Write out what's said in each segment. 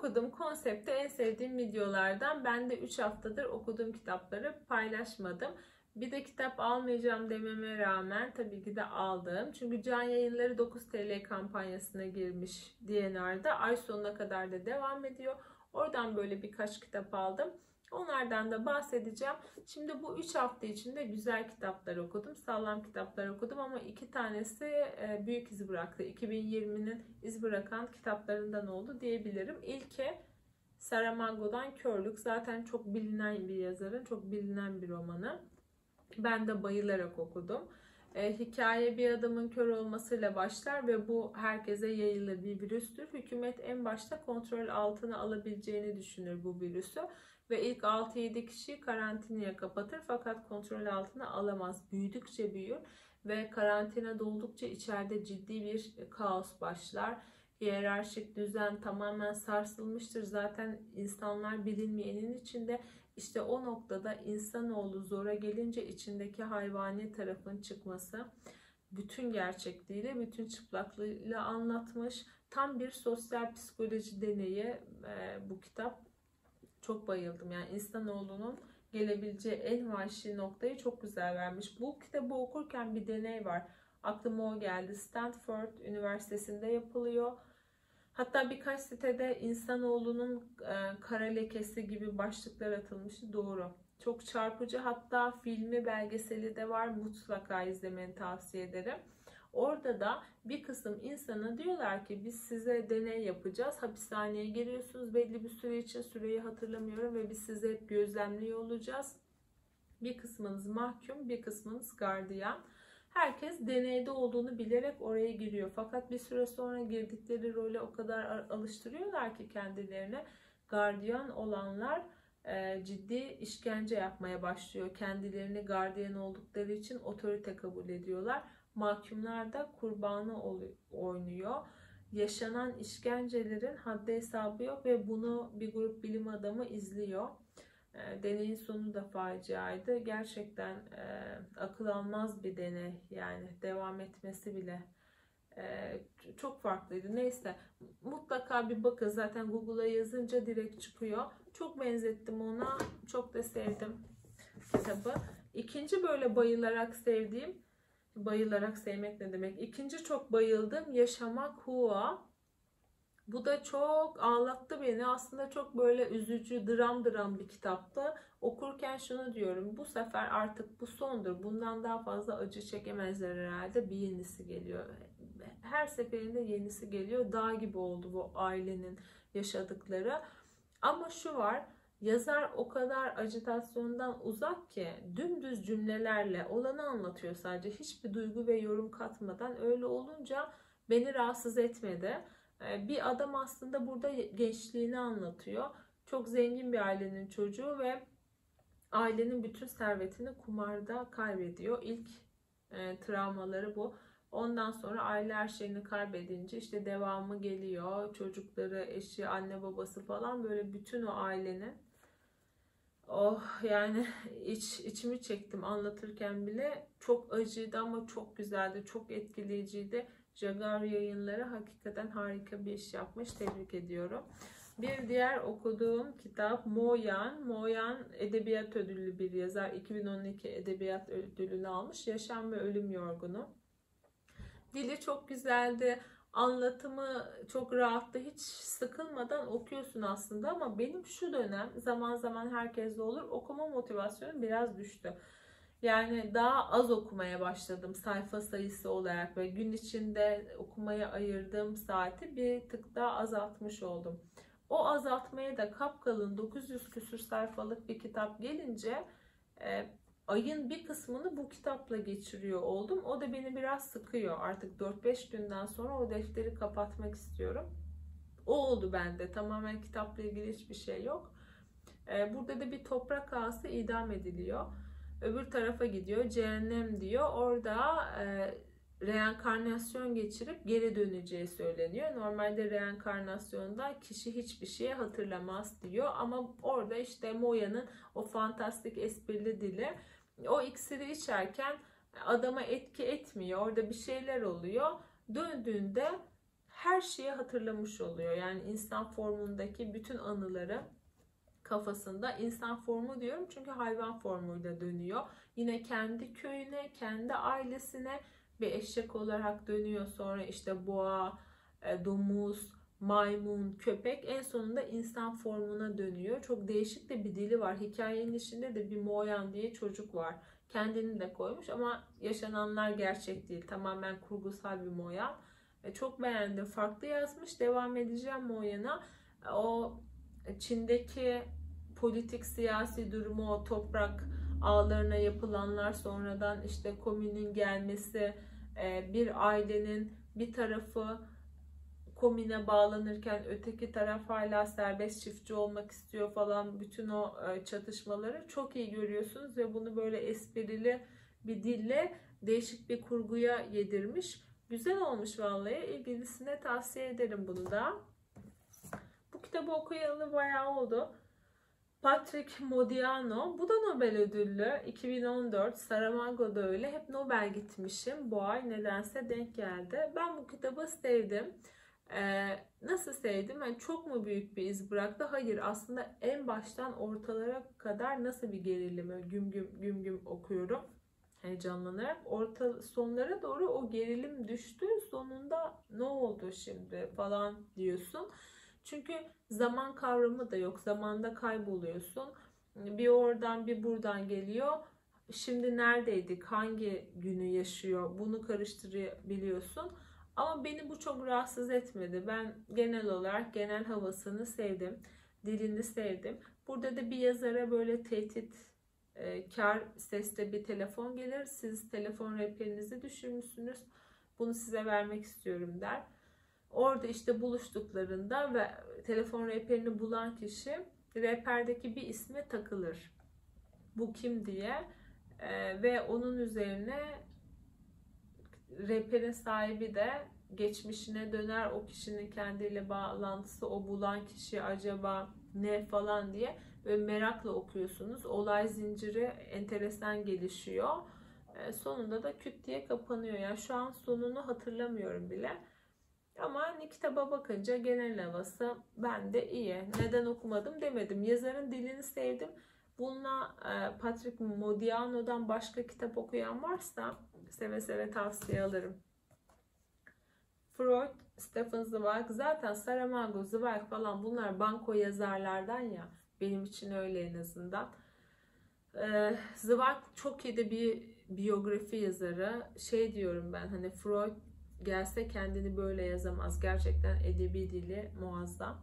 okudum konsepte en sevdiğim videolardan. Ben de 3 haftadır okuduğum kitapları paylaşmadım. Bir de kitap almayacağım dememe rağmen tabii ki de aldım. Çünkü Can Yayınları 9 TL kampanyasına girmiş DNR'da. Ay sonuna kadar da devam ediyor. Oradan böyle birkaç kitap aldım. Onlardan da bahsedeceğim. Şimdi bu 3 hafta içinde güzel kitaplar okudum. Sağlam kitaplar okudum ama iki tanesi e, büyük iz bıraktı. 2020'nin iz bırakan kitaplarından oldu diyebilirim. İlki Saramago'dan Körlük. Zaten çok bilinen bir yazarın, çok bilinen bir romanı. Ben de bayılarak okudum. E, hikaye bir adamın kör olmasıyla başlar ve bu herkese yayılır bir virüstür. Hükümet en başta kontrol altına alabileceğini düşünür bu virüsü ve ilk 6-7 kişiyi karantinaya kapatır fakat kontrol altına alamaz. Büyüdükçe büyür ve karantina doldukça içeride ciddi bir kaos başlar. Hiyerarşik düzen tamamen sarsılmıştır. Zaten insanlar bilinmeyenin içinde işte o noktada insanoğlu zora gelince içindeki hayvani tarafın çıkması bütün gerçekliğiyle, bütün çıplaklığıyla anlatmış. Tam bir sosyal psikoloji deneyi e, bu kitap. Çok bayıldım. Yani insanoğlunun gelebileceği en vahşi noktayı çok güzel vermiş. Bu kitabı okurken bir deney var. Aklıma o geldi. Stanford Üniversitesi'nde yapılıyor Hatta birkaç sitede insanoğlunun e, kara lekesi gibi başlıklar atılmıştı. Doğru. Çok çarpıcı. Hatta filmi, belgeseli de var. Mutlaka izlemeni tavsiye ederim. Orada da bir kısım insana diyorlar ki biz size deney yapacağız. Hapishaneye giriyorsunuz belli bir süre için süreyi hatırlamıyorum ve biz size hep gözlemliyor olacağız. Bir kısmınız mahkum, bir kısmınız gardiyan. Herkes deneyde olduğunu bilerek oraya giriyor. Fakat bir süre sonra girdikleri role o kadar alıştırıyorlar ki kendilerine gardiyan olanlar e, ciddi işkence yapmaya başlıyor. Kendilerini gardiyan oldukları için otorite kabul ediyorlar. Mahkumlar da kurbanı oynuyor. Yaşanan işkencelerin haddi hesabı yok ve bunu bir grup bilim adamı izliyor. E, deneyin sonu da faciaydı. Gerçekten e, akıl almaz bir deney. Yani devam etmesi bile e, çok farklıydı. Neyse mutlaka bir bakın. Zaten Google'a yazınca direkt çıkıyor. Çok benzettim ona. Çok da sevdim kitabı. İkinci böyle bayılarak sevdiğim bayılarak sevmek ne demek? İkinci çok bayıldım. Yaşamak Hua. Bu da çok ağlattı beni. Aslında çok böyle üzücü, dram dram bir kitaptı. Okurken şunu diyorum. Bu sefer artık bu sondur. Bundan daha fazla acı çekemezler herhalde. Bir yenisi geliyor. Her seferinde yenisi geliyor. Dağ gibi oldu bu ailenin yaşadıkları. Ama şu var. Yazar o kadar acitasyondan uzak ki dümdüz cümlelerle olanı anlatıyor sadece. Hiçbir duygu ve yorum katmadan. Öyle olunca beni rahatsız etmedi. Ee, bir adam aslında burada gençliğini anlatıyor. Çok zengin bir ailenin çocuğu ve ailenin bütün servetini kumarda kaybediyor. İlk e, travmaları bu. Ondan sonra aile her şeyini kaybedince işte devamı geliyor. Çocukları, eşi, anne babası falan böyle bütün o ailenin Oh yani iç içimi çektim anlatırken bile çok acıydı ama çok güzeldi, çok etkileyiciydi. Jagar yayınları hakikaten harika bir iş yapmış. Tebrik ediyorum. Bir diğer okuduğum kitap Moyan. Moyan edebiyat ödüllü bir yazar. 2012 edebiyat ödülünü almış. Yaşam ve Ölüm Yorgunu. Dili çok güzeldi. Anlatımı çok rahattı. Hiç sıkılmadan okuyorsun aslında ama benim şu dönem zaman zaman herkeste olur okuma motivasyonum biraz düştü. Yani daha az okumaya başladım sayfa sayısı olarak ve gün içinde okumaya ayırdığım saati bir tık daha azaltmış oldum. O azaltmaya da kapkalın 900 küsür sayfalık bir kitap gelince e, ayın bir kısmını bu kitapla geçiriyor oldum. O da beni biraz sıkıyor. Artık 4-5 günden sonra o defteri kapatmak istiyorum. O oldu bende. Tamamen kitapla ilgili hiçbir şey yok. E, burada da bir toprak ağası idam ediliyor öbür tarafa gidiyor. Cehennem diyor. Orada e, reenkarnasyon geçirip geri döneceği söyleniyor. Normalde reenkarnasyonda kişi hiçbir şeyi hatırlamaz diyor. Ama orada işte Moya'nın o fantastik esprili dili o iksiri içerken adama etki etmiyor. Orada bir şeyler oluyor. Döndüğünde her şeyi hatırlamış oluyor. Yani insan formundaki bütün anıları kafasında insan formu diyorum çünkü hayvan formuyla dönüyor. Yine kendi köyüne, kendi ailesine bir eşek olarak dönüyor. Sonra işte boğa, e, domuz, maymun, köpek en sonunda insan formuna dönüyor. Çok değişik de bir dili var. Hikayenin içinde de bir Moyan diye çocuk var. Kendini de koymuş ama yaşananlar gerçek değil. Tamamen kurgusal bir Moyan. E, çok beğendim. Farklı yazmış. Devam edeceğim Moyan'a. O Çin'deki politik siyasi durumu, o toprak ağlarına yapılanlar sonradan işte komünün gelmesi, e, bir ailenin bir tarafı komine bağlanırken öteki taraf hala serbest çiftçi olmak istiyor falan bütün o e, çatışmaları çok iyi görüyorsunuz ve bunu böyle esprili bir dille değişik bir kurguya yedirmiş. Güzel olmuş vallahi. İlgilisine tavsiye ederim bunu da. Bu kitabı okuyalı bayağı oldu. Patrick Modiano. Bu da Nobel ödüllü. 2014. Saramago da öyle. Hep Nobel gitmişim. Bu ay nedense denk geldi. Ben bu kitabı sevdim. Ee, nasıl sevdim? Yani çok mu büyük bir iz bıraktı? Hayır. Aslında en baştan ortalara kadar nasıl bir gerilimi güm güm güm güm okuyorum heyecanlanarak orta sonlara doğru o gerilim düştü. Sonunda ne oldu şimdi falan diyorsun. Çünkü zaman kavramı da yok. Zamanda kayboluyorsun. Bir oradan bir buradan geliyor. Şimdi neredeydik? Hangi günü yaşıyor? Bunu karıştırabiliyorsun. Ama beni bu çok rahatsız etmedi. Ben genel olarak genel havasını sevdim. Dilini sevdim. Burada da bir yazara böyle tehdit e, kar sesle bir telefon gelir. Siz telefon rehberinizi düşürmüşsünüz. Bunu size vermek istiyorum der. Orada işte buluştuklarında ve telefon rehberini bulan kişi rehberdeki bir isme takılır. Bu kim diye e, ve onun üzerine rehberin sahibi de geçmişine döner o kişinin kendiyle bağlantısı o bulan kişi acaba ne falan diye böyle merakla okuyorsunuz. Olay zinciri enteresan gelişiyor. E, sonunda da küt diye kapanıyor. Yani şu an sonunu hatırlamıyorum bile. Ama hani kitaba bakınca genel havası bende iyi. Neden okumadım demedim. Yazarın dilini sevdim. Bununla e, Patrick Modiano'dan başka kitap okuyan varsa seve seve tavsiye alırım. Freud, Stephen Zweig zaten Saramago, Zweig falan bunlar banko yazarlardan ya. Benim için öyle en azından. Ee, Zweig çok iyi de bir biyografi yazarı. Şey diyorum ben hani Freud gelse kendini böyle yazamaz. Gerçekten edebi dili muazzam.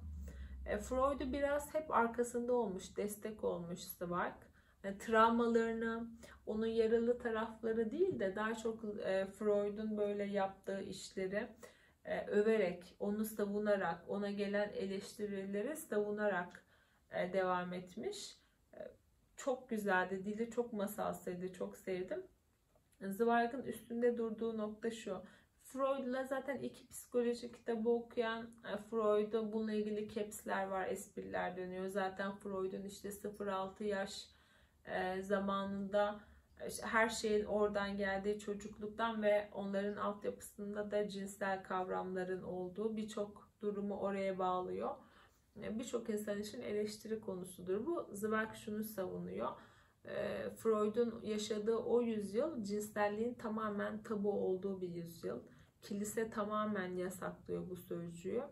E, Freud'u biraz hep arkasında olmuş, destek olmuş Zweig. Yani travmalarını, onun yaralı tarafları değil de daha çok e, Freud'un böyle yaptığı işleri e, överek, onu savunarak, ona gelen eleştirileri savunarak e, devam etmiş. E, çok güzeldi, dili çok masalsıydı, çok sevdim. Zweig'ın üstünde durduğu nokta şu. Freud'la zaten iki psikoloji kitabı okuyan e, Freud'un bununla ilgili caps'ler var, espriler dönüyor. Zaten Freud'un işte 0-6 yaş e, zamanında her şeyin oradan geldiği çocukluktan ve onların altyapısında da cinsel kavramların olduğu birçok durumu oraya bağlıyor. E, birçok insan için eleştiri konusudur bu. Zweig şunu savunuyor. Freud'un yaşadığı o yüzyıl cinselliğin tamamen tabu olduğu bir yüzyıl Kilise tamamen yasaklıyor bu sözcüğü.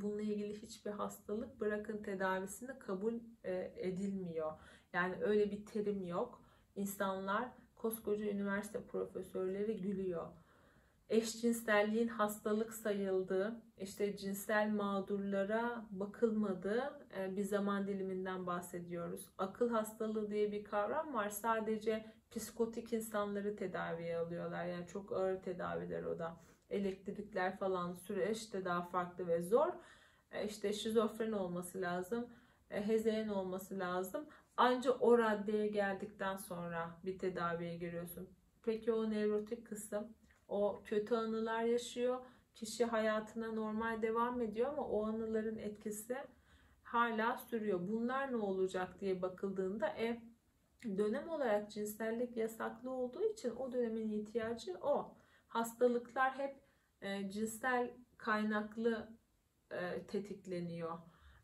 Bununla ilgili hiçbir hastalık bırakın tedavisinde kabul e, edilmiyor. Yani öyle bir terim yok. İnsanlar koskoca üniversite profesörleri gülüyor. Eşcinselliğin hastalık sayıldığı, işte cinsel mağdurlara bakılmadığı e, bir zaman diliminden bahsediyoruz. Akıl hastalığı diye bir kavram var. Sadece psikotik insanları tedaviye alıyorlar. Yani çok ağır tedaviler o da. Elektrikler falan süreç de daha farklı ve zor. E, işte şizofren olması lazım. E, hezeyan olması lazım. Ancak o raddeye geldikten sonra bir tedaviye giriyorsun. Peki o nevrotik kısım, o kötü anılar yaşıyor. Kişi hayatına normal devam ediyor ama o anıların etkisi hala sürüyor. Bunlar ne olacak diye bakıldığında e, dönem olarak cinsellik yasaklı olduğu için o dönemin ihtiyacı o. Hastalıklar hep e, cinsel kaynaklı e, tetikleniyor.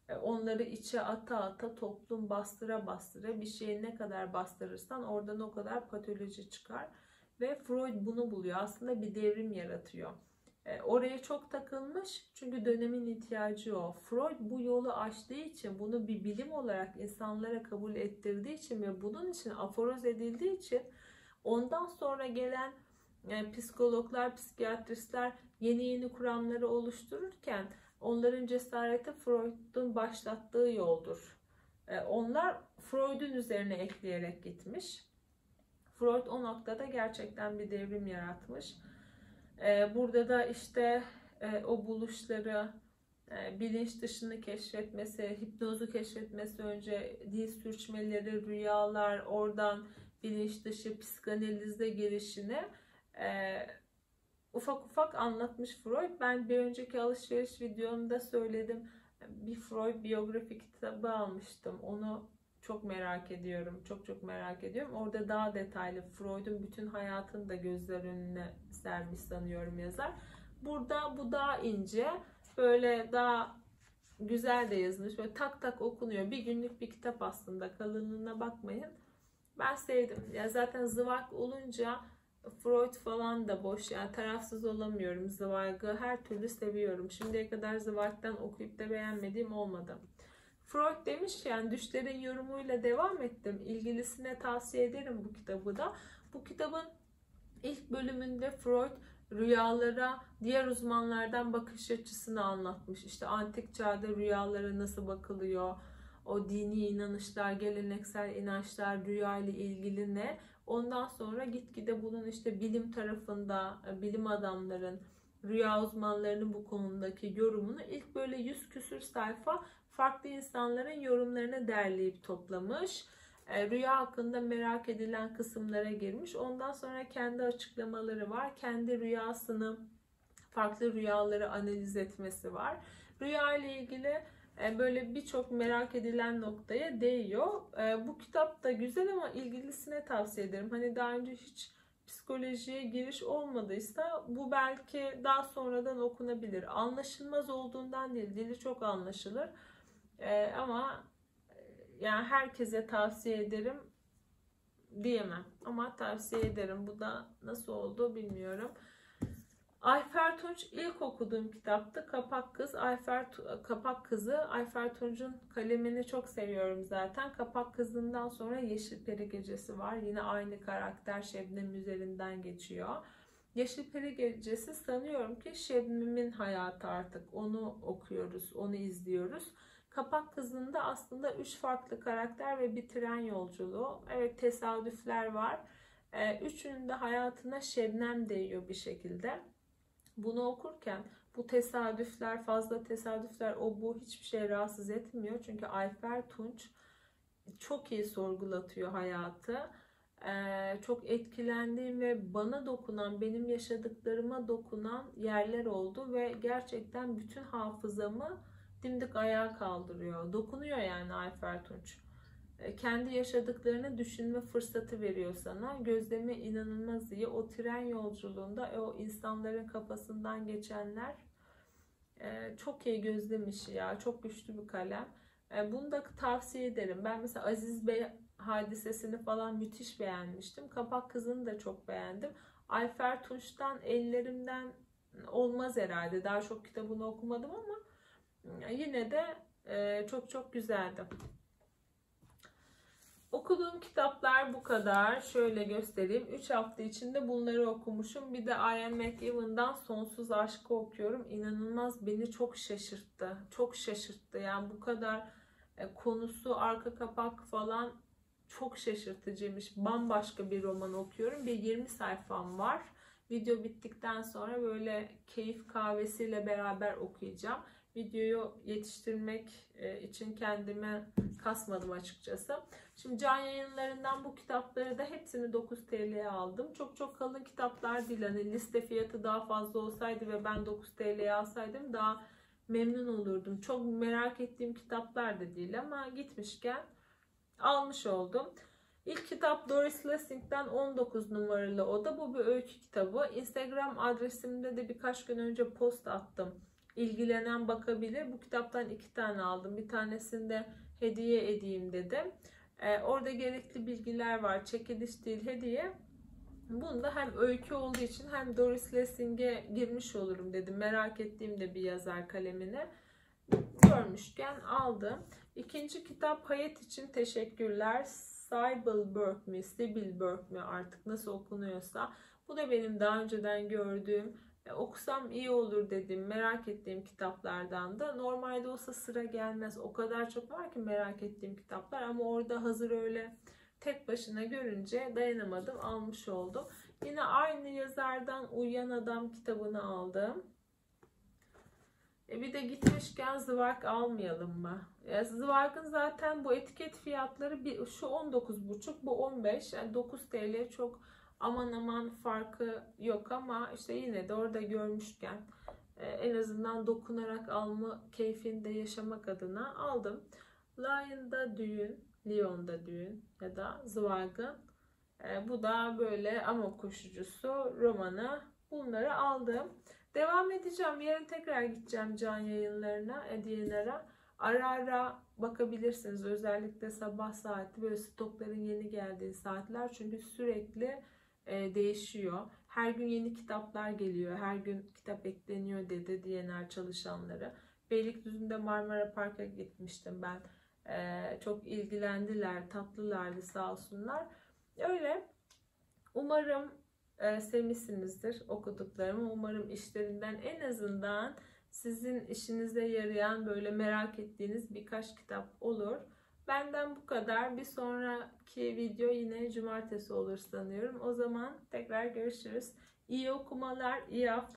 E, onları içe ata ata toplum bastıra bastıra bir şeyi ne kadar bastırırsan oradan o kadar patoloji çıkar. Ve Freud bunu buluyor. Aslında bir devrim yaratıyor. E, oraya çok takılmış çünkü dönemin ihtiyacı o. Freud bu yolu açtığı için, bunu bir bilim olarak insanlara kabul ettirdiği için ve bunun için aforoz edildiği için ondan sonra gelen yani psikologlar, psikiyatristler yeni yeni kuramları oluştururken onların cesareti Freud'un başlattığı yoldur. E, onlar Freud'un üzerine ekleyerek gitmiş. Freud o noktada gerçekten bir devrim yaratmış. E, burada da işte e, o buluşları, bilinç dışını keşfetmesi, hipnozu keşfetmesi önce dil sürçmeleri, rüyalar, oradan bilinç dışı psikanalize girişini ufak ufak anlatmış Freud. Ben bir önceki alışveriş videomda söyledim. Bir Freud biyografi kitabı almıştım. Onu çok merak ediyorum. Çok çok merak ediyorum. Orada daha detaylı Freud'un bütün hayatını da gözler önüne sermiş sanıyorum yazar. Burada bu daha ince. Böyle daha güzel de yazılmış. Böyle tak tak okunuyor. Bir günlük bir kitap aslında. Kalınlığına bakmayın. Ben sevdim. Ya zaten zıvak olunca Freud falan da boş yani tarafsız olamıyorum. Zweig'ı her türlü seviyorum. Şimdiye kadar Zweig'den okuyup da beğenmediğim olmadı. Freud demiş yani düşlerin yorumuyla devam ettim. İlgilisine tavsiye ederim bu kitabı da. Bu kitabın ilk bölümünde Freud rüyalara diğer uzmanlardan bakış açısını anlatmış. İşte antik çağda rüyalara nasıl bakılıyor, o dini inanışlar, geleneksel inançlar, rüya ile ilgili ne? Ondan sonra gitgide bunun işte bilim tarafında e, bilim adamların, rüya uzmanlarının bu konudaki yorumunu ilk böyle yüz küsür sayfa farklı insanların yorumlarını derleyip toplamış. E, rüya hakkında merak edilen kısımlara girmiş. Ondan sonra kendi açıklamaları var. Kendi rüyasını, farklı rüyaları analiz etmesi var. Rüya ile ilgili böyle birçok merak edilen noktaya değiyor. E, bu kitap da güzel ama ilgilisine tavsiye ederim. Hani daha önce hiç psikolojiye giriş olmadıysa bu belki daha sonradan okunabilir. Anlaşılmaz olduğundan değil, dili çok anlaşılır. E, ama yani herkese tavsiye ederim diyemem. Ama tavsiye ederim. Bu da nasıl oldu bilmiyorum. Ayfer Tunç ilk okuduğum kitaptı. Kapak Kız, Ayfer Kapak Kızı. Ayfer Tunç'un kalemini çok seviyorum zaten. Kapak Kızı'ndan sonra Yeşil Peri Gecesi var. Yine aynı karakter Şebnem üzerinden geçiyor. Yeşil Peri Gecesi sanıyorum ki Şebnem'in hayatı artık. Onu okuyoruz, onu izliyoruz. Kapak Kızı'nda aslında üç farklı karakter ve bir tren yolculuğu. Evet tesadüfler var. Ee, üçünün de hayatına Şebnem değiyor bir şekilde bunu okurken bu tesadüfler, fazla tesadüfler, o bu hiçbir şey rahatsız etmiyor. Çünkü Ayfer Tunç çok iyi sorgulatıyor hayatı. Ee, çok etkilendiğim ve bana dokunan, benim yaşadıklarıma dokunan yerler oldu ve gerçekten bütün hafızamı dimdik ayağa kaldırıyor. Dokunuyor yani Ayfer Tunç. E, kendi yaşadıklarını düşünme fırsatı veriyor sana. Gözlemi inanılmaz iyi. O tren yolculuğunda o insanların kafasından geçenler e, çok iyi gözlem işi ya. Çok güçlü bir kalem. E, bunu da tavsiye ederim. Ben mesela Aziz Bey hadisesini falan müthiş beğenmiştim. Kapak Kızı'nı da çok beğendim. Ayfer Tunç'tan ellerimden olmaz herhalde. Daha çok kitabını okumadım ama yine de çok çok güzeldi. Okuduğum kitaplar bu kadar. Şöyle göstereyim. 3 hafta içinde bunları okumuşum. Bir de Ian McEwan'dan Sonsuz Aşkı okuyorum. İnanılmaz beni çok şaşırttı. Çok şaşırttı. Yani bu kadar e, konusu, arka kapak falan çok şaşırtıcıymış. Bambaşka bir roman okuyorum. Bir 20 sayfam var. Video bittikten sonra böyle keyif kahvesiyle beraber okuyacağım videoyu yetiştirmek e, için kendime kasmadım açıkçası. Şimdi can yayınlarından bu kitapları da hepsini 9 TL'ye aldım. Çok çok kalın kitaplar değil. Hani liste fiyatı daha fazla olsaydı ve ben 9 TL'ye alsaydım daha memnun olurdum. Çok merak ettiğim kitaplar da değil ama gitmişken almış oldum. İlk kitap Doris Lessing'den 19 numaralı oda. Bu bir öykü kitabı. Instagram adresimde de birkaç gün önce post attım. İlgilenen bakabilir. Bu kitaptan iki tane aldım. Bir tanesini de hediye edeyim dedim. Ee, orada gerekli bilgiler var. Çekiliş değil hediye. Bunda hem öykü olduğu için hem Doris Lessing'e girmiş olurum dedim. Merak ettiğimde bir yazar kalemini görmüşken aldım. İkinci kitap Hayat için Teşekkürler. Sybil Burke mi, Sybil Burke mi artık nasıl okunuyorsa. Bu da benim daha önceden gördüğüm, okusam iyi olur dediğim, merak ettiğim kitaplardan da. Normalde olsa sıra gelmez. O kadar çok var ki merak ettiğim kitaplar ama orada hazır öyle tek başına görünce dayanamadım, almış oldum. Yine aynı yazardan Uyuyan Adam kitabını aldım. E bir de gitmişken zıvark almayalım mı? Ya zıvarkın zaten bu etiket fiyatları bir, şu 19,5 bu 15. Yani 9 TL çok aman aman farkı yok ama işte yine de orada görmüşken e, en azından dokunarak alma keyfinde yaşamak adına aldım. Lion'da düğün, Lyon'da düğün ya da Zıvargın. E, bu da böyle amok koşucusu romanı. Bunları aldım. Devam edeceğim. Yarın tekrar gideceğim can yayınlarına, Ediyener'a. Ara ara bakabilirsiniz. Özellikle sabah saati böyle stokların yeni geldiği saatler. Çünkü sürekli e, değişiyor. Her gün yeni kitaplar geliyor. Her gün kitap ekleniyor dedi Diyener çalışanları. Beylikdüzü'nde Marmara Park'a gitmiştim ben. E, çok ilgilendiler, tatlılardı sağ olsunlar. Öyle. Umarım e, sevmişsinizdir okuduklarımı. Umarım işlerinden en azından sizin işinize yarayan böyle merak ettiğiniz birkaç kitap olur. Benden bu kadar. Bir sonraki video yine cumartesi olur sanıyorum. O zaman tekrar görüşürüz. İyi okumalar, iyi hafta.